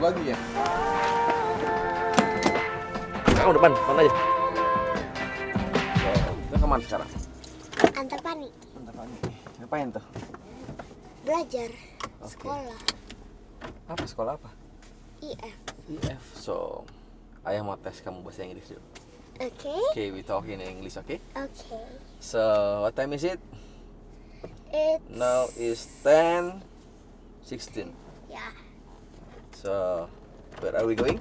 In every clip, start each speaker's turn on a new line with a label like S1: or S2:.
S1: lagi ya. Sekarang depan, depan aja. Kita ke mana sekarang?
S2: Antar Pani.
S1: Antar pagi. Ngapain tuh?
S2: Belajar.
S1: Oke.
S2: Sekolah.
S1: Apa sekolah apa?
S2: IF.
S1: IF. So, ayah mau tes kamu bahasa Inggris dulu.
S2: Oke.
S1: Okay, we talk in English, okay?
S2: Oke.
S1: So, what time is it?
S2: It's
S1: Now is 10 16.
S2: yeah.
S1: So, where are we going?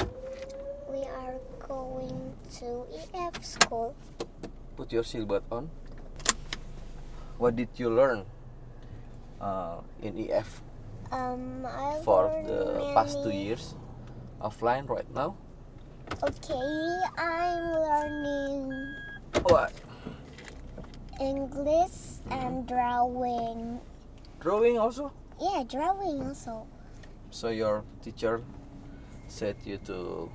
S2: We are going to EF school.
S1: Put your seatbelt on. What did you learn uh, in EF
S2: Um, I
S1: for the past two
S2: many-
S1: years? Offline right now?
S2: Okay, I'm learning
S1: What?
S2: English and drawing.
S1: Drawing also?
S2: Yeah, drawing also.
S1: So your teacher said you to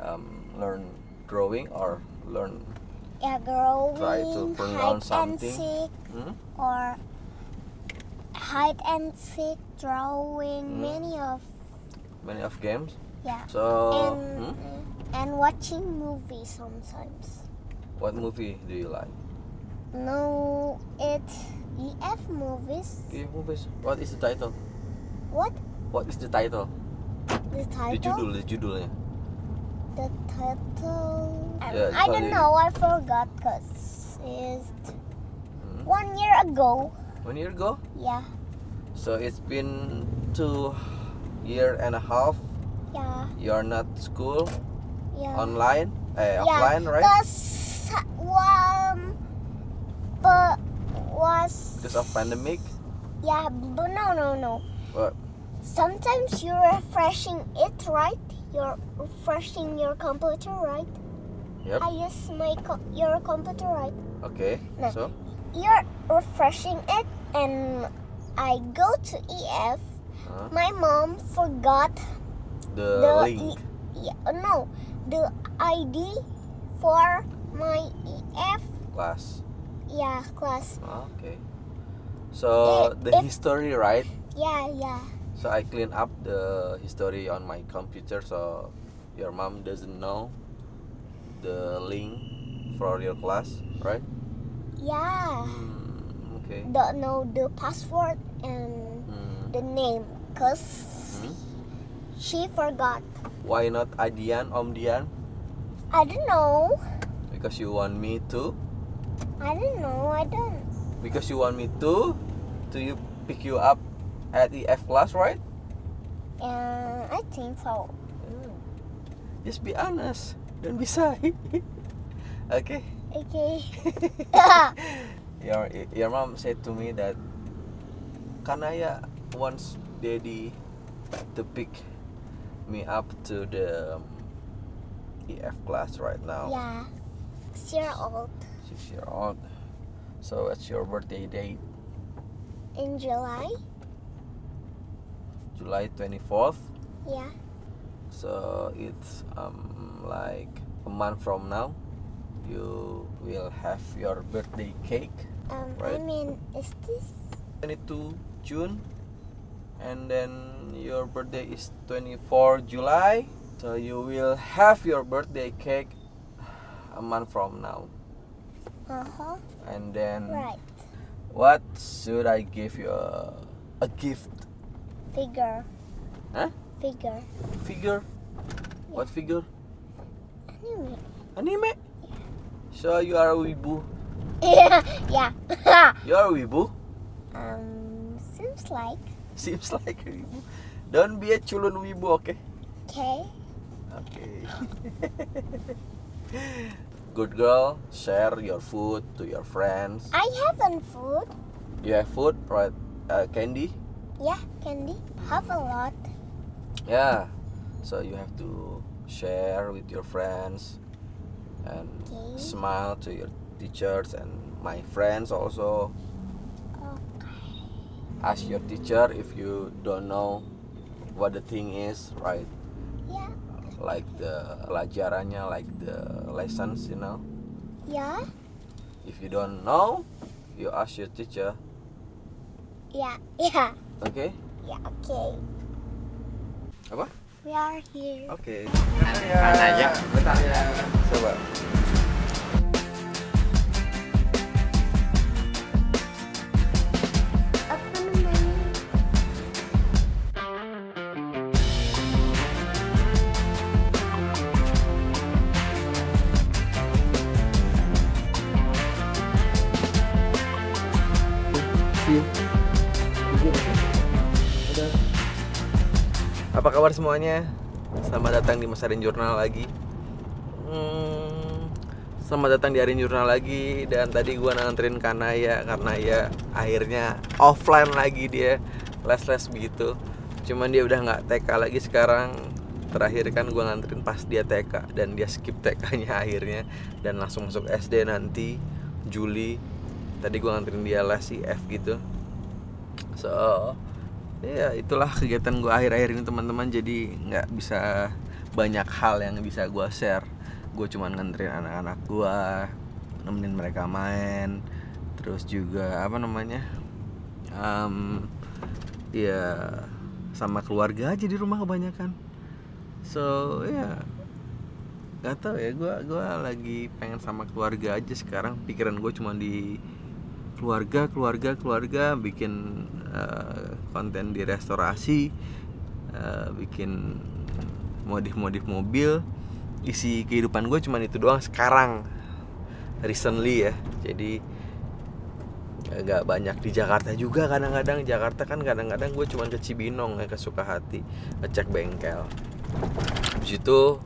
S1: um, learn drawing or learn
S2: Yeah, drawing.
S1: Try to pronounce
S2: hide and
S1: something.
S2: seek
S1: hmm?
S2: or hide and seek drawing.
S1: Hmm.
S2: Many of
S1: many of games.
S2: yeah.
S1: So,
S2: and
S1: hmm?
S2: and watching movies sometimes.
S1: what movie do you like?
S2: No, it's EF movies.
S1: Okay, movies. What is the title?
S2: What
S1: What is the title?
S2: the
S1: The
S2: title?
S1: judul, the judulnya.
S2: The title. Um,
S1: Yeah,
S2: I don't know. I forgot because it's
S1: Hmm?
S2: one year ago.
S1: One year ago.
S2: Yeah,
S1: So it's been two year and a half.
S2: yeah,
S1: You're not school
S2: yeah.
S1: online, eh,
S2: yeah.
S1: offline, right?
S2: Cause one, but was
S1: Because of pandemic.
S2: yeah, but no, no, no.
S1: What?
S2: Sometimes you're refreshing it, right? You're refreshing your computer, right?
S1: Yep.
S2: I use my co- your computer, right?
S1: Okay.
S2: No.
S1: So.
S2: You're refreshing it, and I go to EF.
S1: Huh?
S2: My mom forgot
S1: The,
S2: the
S1: link.
S2: E- yeah, no, the ID for my EF
S1: class.
S2: yeah class.
S1: Ah, Okay. So
S2: If-
S1: the history, right?
S2: Yeah, yeah,
S1: So I clean up the history on my computer so your mom doesn't know the link for your class, right?
S2: yeah.
S1: Hmm, okay.
S2: Don't know the password and
S1: Hmm.
S2: the name, cause
S1: Hmm.
S2: she forgot.
S1: Why not Adian, Om Dian?
S2: I don't know.
S1: Because you want me to?
S2: I don't know. I don't.
S1: Because you want me to? To you pick you up at the F class, right?
S2: And I think so.
S1: Just be honest. Don't be shy. okay.
S2: Okay.
S1: your your mom said to me that Kanaya wants daddy to pick me up to the um, EF class right now.
S2: yeah. Six year old
S1: Six year old. So it's your birthday date,
S2: in July.
S1: July twenty fourth.
S2: Yeah.
S1: So it's um like a month from now. You will have your birthday cake.
S2: Um. I mean, is this?
S1: 22 June and then your birthday is 24 July so you will have your birthday cake a month from now
S2: Uh huh.
S1: and then
S2: Right.
S1: what should I give you a, a gift
S2: Figure.
S1: Huh?
S2: Figure.
S1: figure what figure
S2: Anyway.
S1: anime Yeah. so you are a wibu
S2: Yeah. Yeah.
S1: you are a wibu
S2: um. Seems like.
S1: seems like a wibu don't be a culun wibu okay
S2: Okay.
S1: Okay. Good girl, share your food to your friends.
S2: I haven't food.
S1: You have food, right? Uh, candy?
S2: Yeah, candy. Have a lot.
S1: Yeah. So you have to share with your friends and
S2: Okay.
S1: smile to your teachers and my friends also.
S2: Okay.
S1: Ask your teacher if you don't know what the thing is, right?
S2: Yeah.
S1: Like the pelajarannya, like the lessons, you know.
S2: Yeah.
S1: If you don't know, you ask your teacher,
S2: Yeah. Yeah.
S1: Okay?
S2: Yeah. Okay.
S1: Apa?
S2: We are here.
S1: Oke.
S3: Kanaya.
S1: Bentar ya. Coba. Kabar semuanya? Selamat datang di Masarin Jurnal lagi. Hmm, selamat datang di Arin Jurnal lagi dan tadi gua nganterin Kanaya karena ya akhirnya offline lagi dia les-les begitu. Cuman dia udah nggak TK lagi sekarang. Terakhir kan gua nganterin pas dia TK dan dia skip TK-nya akhirnya dan langsung masuk SD nanti Juli. Tadi gua nganterin dia les IF gitu. So, ya itulah kegiatan gue akhir-akhir ini teman-teman. Jadi nggak bisa banyak hal yang bisa gue share. Gue cuman nganterin anak-anak gue nemenin mereka main terus juga apa namanya Em, ya sama keluarga aja di rumah kebanyakan. So ya nggak tahu ya gue gua lagi pengen sama keluarga aja sekarang. Pikiran gue cuma di keluarga keluarga keluarga bikin eh, konten di restorasi eh, bikin modif-modif mobil. Isi kehidupan gue cuma itu doang sekarang recently ya. Jadi agak banyak di Jakarta juga kadang-kadang. Jakarta kan kadang-kadang gue cuma ke Cibinong ya ke Sukahati ngecek bengkel. Habis itu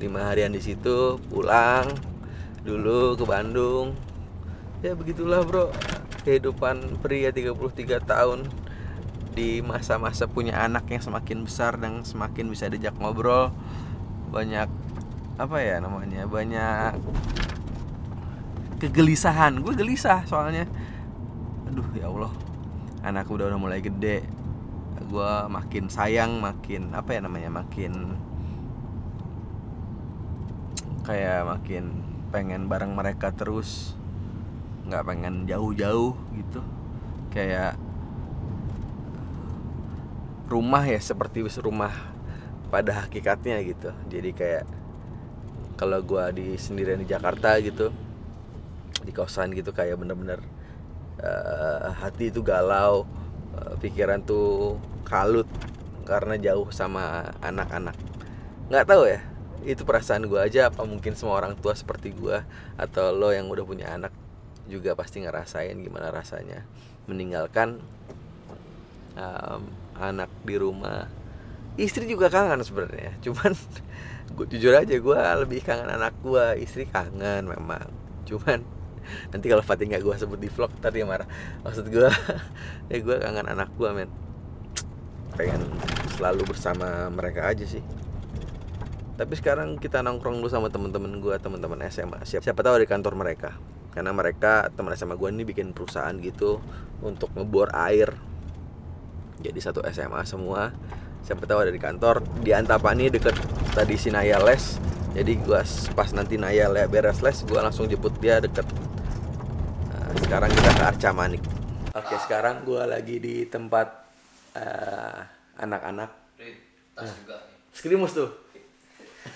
S1: lima harian di situ pulang dulu ke Bandung ya begitulah bro. Kehidupan pria 33 tahun di masa-masa punya anak yang semakin besar dan semakin bisa diajak ngobrol. Banyak apa ya namanya banyak kegelisahan. Gue gelisah soalnya. Aduh ya Allah. Anak udah udah mulai gede. Gue makin sayang makin apa ya namanya makin kayak makin pengen bareng mereka terus nggak pengen jauh-jauh gitu. Kayak rumah ya seperti rumah pada hakikatnya gitu. Jadi kayak kalau gua di sendirian di Jakarta gitu di kosan gitu kayak bener-bener eh, hati itu galau eh, pikiran tuh kalut karena jauh sama anak-anak. Nggak tahu ya itu perasaan gua aja apa mungkin semua orang tua seperti gua atau lo yang udah punya anak juga pasti ngerasain gimana rasanya meninggalkan um, anak di rumah. Istri juga kangen sebenarnya cuman gue jujur aja gue lebih kangen anak gue istri kangen memang cuman nanti kalau Fatih nggak gue sebut di vlog tadi marah. Maksud gue ya gue kangen anak gue men. Pengen selalu bersama mereka aja sih. Tapi sekarang kita nongkrong dulu sama teman-teman gue teman-teman SMA siapa, siapa tahu di kantor mereka karena mereka teman SMA gue ini bikin perusahaan gitu untuk ngebor air. Jadi satu SMA semua. Siapa tahu ada di kantor. Di Antapani deket tadi si Naya les. Jadi gua s- pas nanti Naya beres les gua langsung jemput dia deket. Nah, sekarang kita ke Arca Manik. Oke sekarang gua lagi di tempat eh, anak-anak.
S3: Tas juga nih.
S1: Skrimus tuh.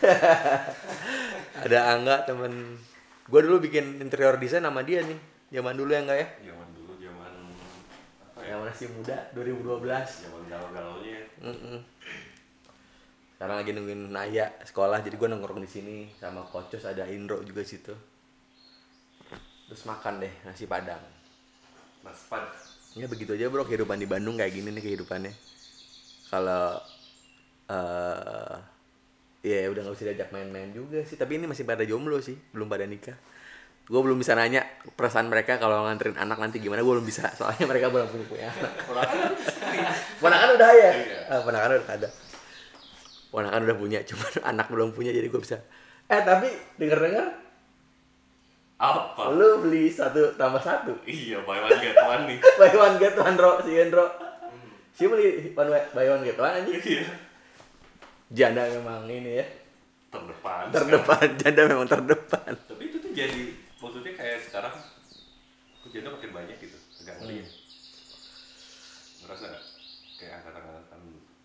S1: Ada Angga temen gua dulu bikin interior desain sama dia nih zaman dulu ya enggak ya
S3: Zaman dulu zaman apa ya?
S1: yang masih muda 2012
S3: Zaman galau-galaunya.
S1: Mm-mm. Sekarang lagi nungguin Naya sekolah, jadi gue nongkrong di sini sama Kocos ada Indro juga situ. Terus makan deh nasi padang.
S3: Mas Pad.
S1: Ya begitu aja bro kehidupan di Bandung kayak gini nih kehidupannya. Kalau eh ya udah nggak bisa diajak main-main juga sih. Tapi ini masih pada jomblo sih, belum pada nikah. Gue belum bisa nanya perasaan mereka kalau nganterin anak nanti gimana. Gue belum bisa, soalnya mereka belum punya punya anak. Ponakan udah ya?
S3: Iya.
S1: Ah, ponakan udah ada. Ponakan udah punya, cuman anak belum punya jadi gue bisa. Eh tapi denger-dengar
S3: Apa?
S1: lu beli satu tambah satu.
S3: Iya, buy one get one nih.
S1: Buy one get one bro, si Hendro. Si beli one buy one get one anjing.
S3: Iya.
S1: Janda memang ini ya.
S3: Terdepan.
S1: Terdepan, janda memang terdepan.
S3: Tapi itu tuh jadi maksudnya kayak sekarang kejadian makin banyak gitu. Agak ngeri. ya. Ngerasa nggak? kayak angkatan-angkatan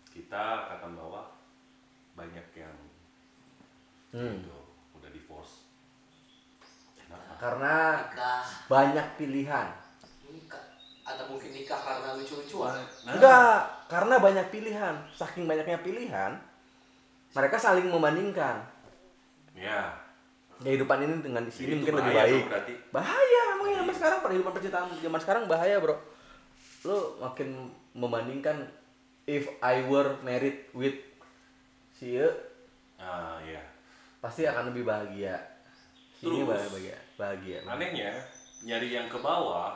S3: kita angkatan bawah banyak yang
S1: Hmm.
S3: gitu, udah divorce. Kenapa?
S1: Karena
S4: nikah
S1: banyak pilihan.
S4: nikah atau mungkin nikah karena lucu-lucuan
S3: Nah,
S1: Enggak, karena banyak pilihan. Saking banyaknya pilihan, mereka saling membandingkan.
S3: Ya.
S1: Kehidupan ini dengan di sini mungkin lebih baik.
S3: dong berarti.
S1: Bahaya emang ya zaman sekarang perhidupan percintaan zaman sekarang bahaya, Bro. Lu makin membandingkan if I were married with si Ye,
S3: Ah, ya.
S1: pasti akan lebih bahagia.
S3: Terus.
S1: bahagia, bahagia.
S3: Anehnya nyari yang ke bawah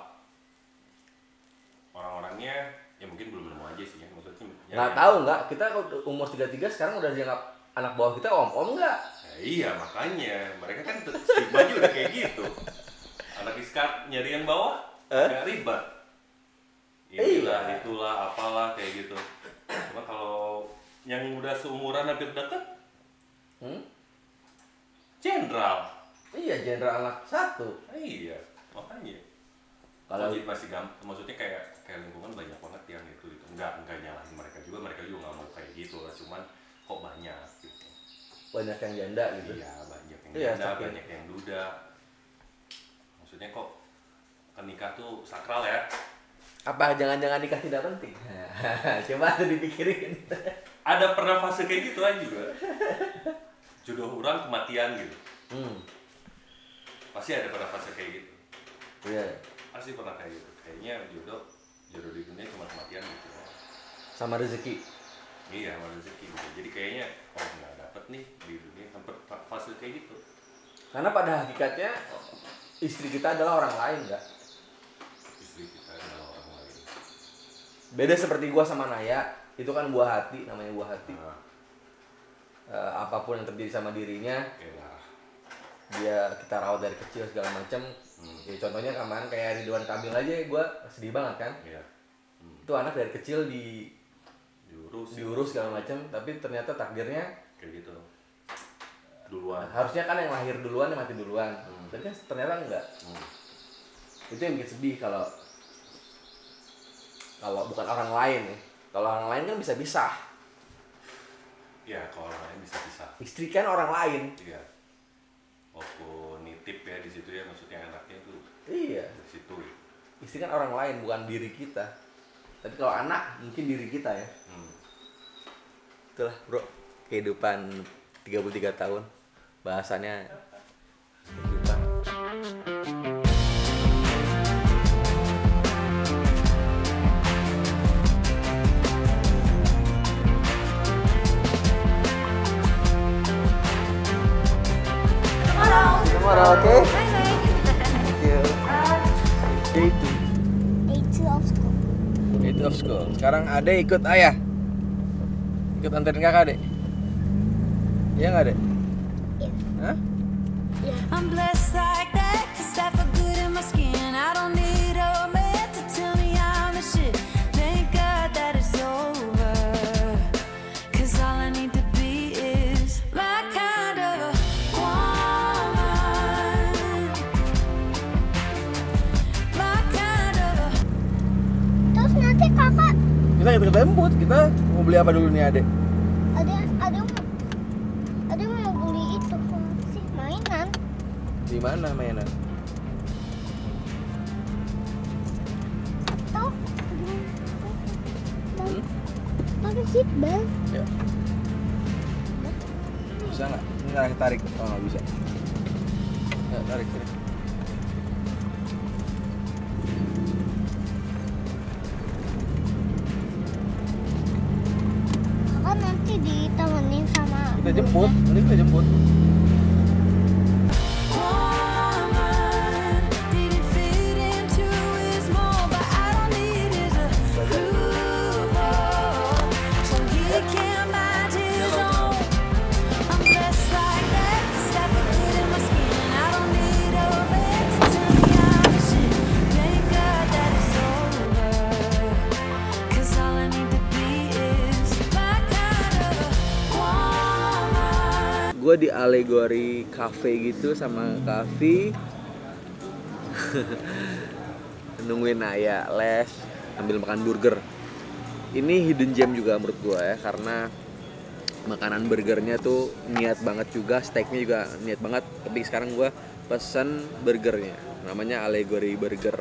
S3: orang-orangnya ya mungkin belum nemu aja sih ya maksudnya nyari
S1: Nggak
S3: yang-
S1: tahu nggak? Kita umur 33 sekarang udah dianggap anak bawah kita om-om nggak?
S3: Ya, iya makanya mereka kan tuh stigma udah kayak gitu anak iskar nyari yang bawah
S1: Eh?
S3: agak ribet
S1: Iya.
S3: inilah itulah apalah kayak gitu cuma kalau yang udah seumuran hampir deket
S1: Hmm?
S3: jenderal
S1: Iya, jenderal anak satu.
S3: iya makanya
S1: Kalau
S3: masih gampang maksudnya kayak kayak lingkungan banyak banget yang itu itu nggak nggak nyalahin mereka juga mereka juga nggak mau kayak gitu lah cuman kok banyak gitu
S1: banyak yang janda gitu.
S3: iya banyak yang
S1: Iya,
S3: janda banyak yang duda maksudnya kok nikah tuh sakral ya
S1: Apa jangan-jangan nikah tidak penting? Coba tuh dipikirin.
S3: ada pernah fase kayak gitu aja juga jodoh orang kematian gitu
S1: hmm.
S3: pasti ada pernah fase kayak gitu
S1: Iya.
S3: pasti pernah kayak gitu kayaknya jodoh jodoh di dunia cuma kematian gitu
S1: Sama rezeki.
S3: iya sama rezeki gitu jadi kayaknya oh nggak dapet nih di dunia fa- fase kayak gitu
S1: Karena pada hakikatnya istri kita adalah orang lain, enggak?
S3: istri kita adalah orang lain
S1: Beda seperti gua sama Naya, itu kan buah hati, namanya buah hati.
S3: nah,
S1: Eh, apa pun yang terjadi sama dirinya,
S3: lah
S1: dia kita rawat dari kecil segala macam.
S3: hmm.
S1: Ya contohnya kemarin kayak Ridwan Kamil aja gua sedih banget kan.
S3: iya hmm.
S1: Itu anak dari kecil di
S3: diurus
S1: diurus segala macam, tapi ternyata takdirnya
S3: kayak gitu duluan
S1: harusnya kan yang lahir duluan yang mati duluan.
S3: Hmm.
S1: Tapi kan ternyata enggak.
S3: hmm.
S1: Itu yang bikin sedih kalau kalau bukan orang lain ya. Kalau orang lain kan bisa pisah.
S3: ya kalau orang lain bisa bisa
S1: Istri kan orang lain.
S3: iya walaupun nitip ya di situ ya maksudnya anaknya tuh
S1: Iya.
S3: di situ
S1: Istri kan orang lain bukan diri kita. Tapi kalau anak mungkin diri kita ya.
S3: hmm.
S1: Itulah, Bro. Kehidupan 33 tahun. Bahasannya kehidupan. Tomorrow, okay? Thank you. Day two.
S2: Day two of school.
S1: Day two of school. Sekarang Ade ikut ayah. Ikut anterin kakak, Dek. Iya nggak, Dek?
S2: Iya.
S1: Hah?
S5: I'm blessed like that, cause I feel good in my skin. I don't need a man to tell me I'm the shit. Thank God that it's over. Cause all I need to be is my kind of a woman. My kind of a
S2: Terus nanti kakak
S1: Kita kita jemput. Kita beli apa dulu nih, Ade?
S2: ada ada ada mau beli itu sih mainan.
S1: Di mana mainan?
S2: Atau
S1: Hmm?
S2: pakai seat belt.
S1: Ya. Bisa nggak? Nggak tarik. Oh nggak bisa. Ya, tarik sini. Kita jemput. Nanti kita jemput. Gue di alegori cafe gitu sama Kavi. Nungguin Naya les Sambil makan burger. Ini hidden gem juga menurut gua ya karena makanan burgernya tuh niat banget juga steaknya juga niat banget. Tapi sekarang gua pesan burgernya namanya Allegory Burger.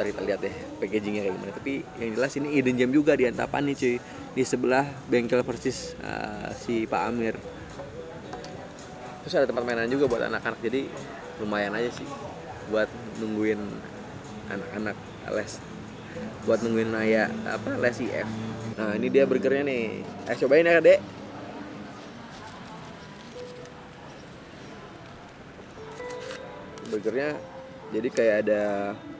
S1: Ntar kita lihat deh packagingnya kayak gimana. Tapi yang jelas ini hidden gem juga di Antapani cuy. Di sebelah bengkel persis uh, si Pak Amir terus ada tempat mainan juga buat anak-anak jadi lumayan aja sih buat nungguin anak-anak les buat nungguin Naya apa les IF nah ini dia burgernya nih. Eh cobain ya dek. Burgernya jadi kayak ada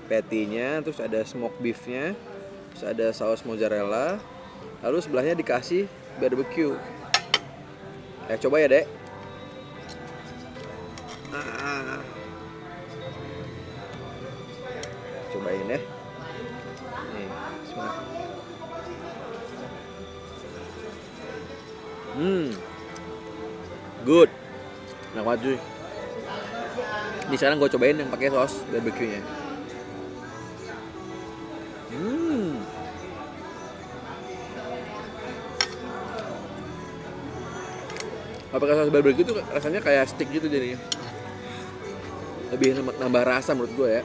S1: patty-nya terus ada smoke beef-nya terus ada saus mozzarella lalu sebelahnya dikasih barbecue. Eh coba ya dek cobain ya. Hmm. Good. Enak banget cuy. Di sekarang gue cobain yang pakai saus barbecue nya hmm. Kalau pakai saus barbecue itu rasanya kayak stick gitu jadinya. Lebih nambah rasa menurut gue ya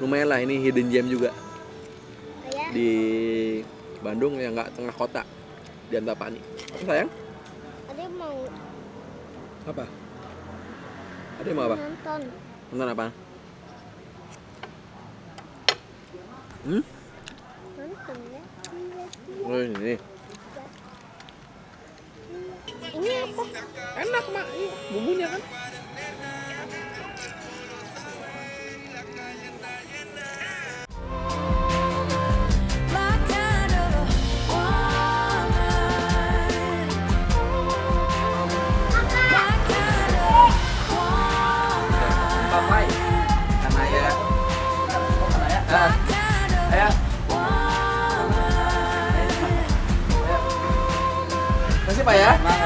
S1: lumayan lah ini hidden gem juga.
S2: Ayah,
S1: di Bandung yang nggak tengah kota di Antapani. Apa sayang?
S2: Ada yang mau
S1: apa? Ada yang mau apa?
S2: nonton.
S1: nonton apa? Hmm?
S2: Nonton ya.
S1: oh ini
S2: Ini apa?
S1: enak mak. Bumbunya kan pak ya?
S6: Mana